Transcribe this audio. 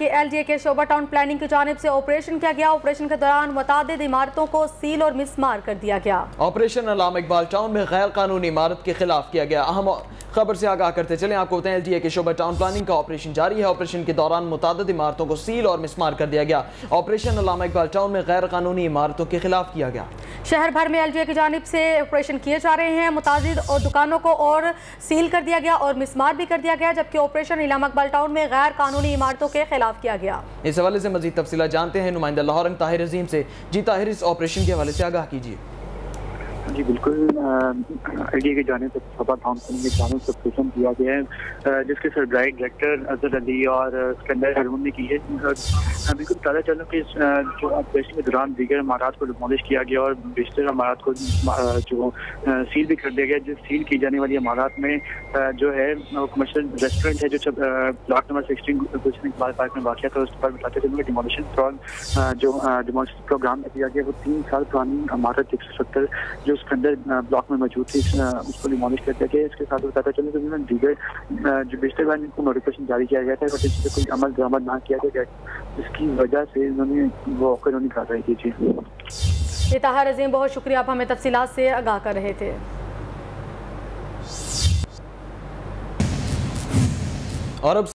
کہ L D A کے شعبہ ٹاؤن پلاننگ کی جانب سے آپریشن کیا گیا۔ آپریشن کے دوران متعدد عمارتوں کو سیل اور مسمار کر دیا گیا۔ آپریشن علام اقبال ٹاؤن میں غیر قانونی عمارت کے خلاف کیا گیا۔ اہم خبر سے آگاہ کرتے چلیں آپ کو بتائیں ایل جی اے کے شعبہ ٹاؤن پلاننگ کا آپریشن جاری ہے۔ آپریشن کے دوران متعدد عمارتوں کو سیل اور مسمار کر دیا گیا۔ آپریشن علامہ اقبال ٹاؤن میں غیر قانونی عمارتوں کے خلاف کیا گیا۔ شہر بھر میں ایل جی اے کی جانب سے آپریشن کیے جا رہے ہیں۔ متعدد اور دکانوں کو اور سیل کر دیا گیا اور مسمار بھی کر دیا گیا جبکہ آپریشن علامہ اقبال ٹاؤن میں غیر قانونی عمارتوں کے خلاف کیا گیا۔ اس حوالے سے مزید تفصیلات جانتے ہیں۔ نمائندہ لاہور رنگ طاہر عظیم سے۔ جی طاہر اس آپریشن کے حوالے سے آگاہ کیجیے۔ جی بالکل آئی ڈی کی جانب سے صبح ٹاؤن جانب سے آپریشن کیا گیا ہے جس کے سربراہی ڈائریکٹر اظہر علی اور اسکندر ہارون نے کی ہے۔ بالکل پتہ چلا کہ جو آپریشن کے دوران دیگر عمارات کو ڈیمولش کیا گیا اور بیشتر عمارات کو جو سیل بھی کر دیا گیا جس سیل کی جانے والی عمارات میں جو ہے کمرشل ریسٹورنٹ ہے جو block number sixteen Gulshan Iqbal park میں واقع تھا اس پر بتاتے چلوں کہ ڈیمولیشن جو ڈیمولیشن پروگرام کیا گیا، وہ تین سال پرانی عمارت ایک سو ستر جو اس کے اندر بلاک میں موجود تھی اس کو ڈیمالش کر دیا گیا اس کے ساتھ بتاتا چلے کہ دیگر جو بیشتر بار ان کو نوٹیفکیشن جاری کیا گیا تھا بٹ اس پہ کوئی عمل درآمد نہ کیا گیا جس کی وجہ سے انہوں نے وہ قانونی کارروائی کی تھی۔ یہ طاہر عظیم بہت شکریہ آپ ہمیں تفصیلات سے آگاہ کر رہے تھے۔ اور اب